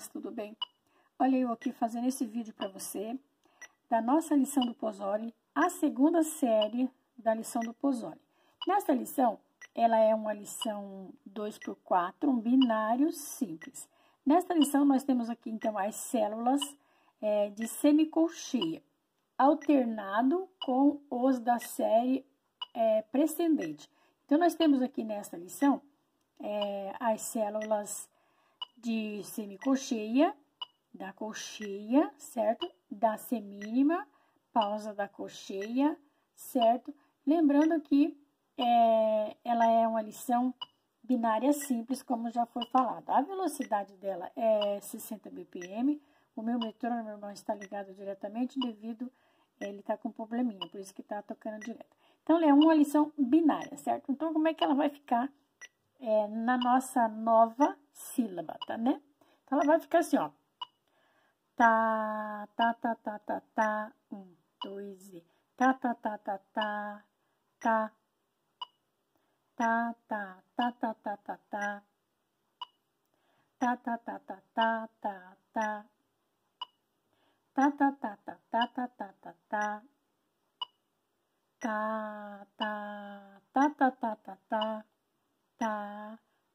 meninas, tudo bem? Olha eu aqui fazendo esse vídeo para você da nossa lição do Pozori, a segunda série da lição do Pozori. Nessa lição, ela é uma lição 2 por 4, um binário simples. Nesta lição, nós temos aqui, então, as células é, de semicolcheia, alternado com os da série é, precedente. Então, nós temos aqui nesta lição é, as células de semicolcheia, da colcheia, certo? Da semínima, pausa da colcheia, certo? Lembrando que é, ela é uma lição binária simples, como já foi falado. A velocidade dela é 60 bpm. O meu metrônomo não está ligado diretamente devido ele está com probleminha, por isso que está tocando direto. Então, ela é uma lição binária, certo? Então, como é que ela vai ficar é, na nossa nova sílaba, tá, né? Então, ela vai ficar assim, ó. Tá, tá, tá, tá, tá, tá. Um, dois e. Tá, tá, tá, tá, tá. Tá. Tá, tá, tá, tá, tá, tá, tá. Tá, tá, tá, tá, tá, tá, tá. Tá, tá, tá, tá, tá, tá, tá, tá, tá. Tá, tá, tá, tá, tá, tá, tá tá,